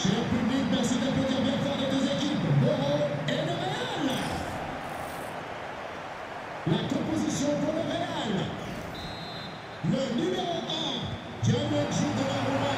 Cher public, merci d'applaudir bien fort les deux équipes, Moro et le Real. La composition pour le Real. Le numéro 1, Gianluigi Donnarumma. But pour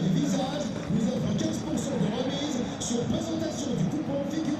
du visage, nous offre 15% de remise sur présentation du coupon figurant.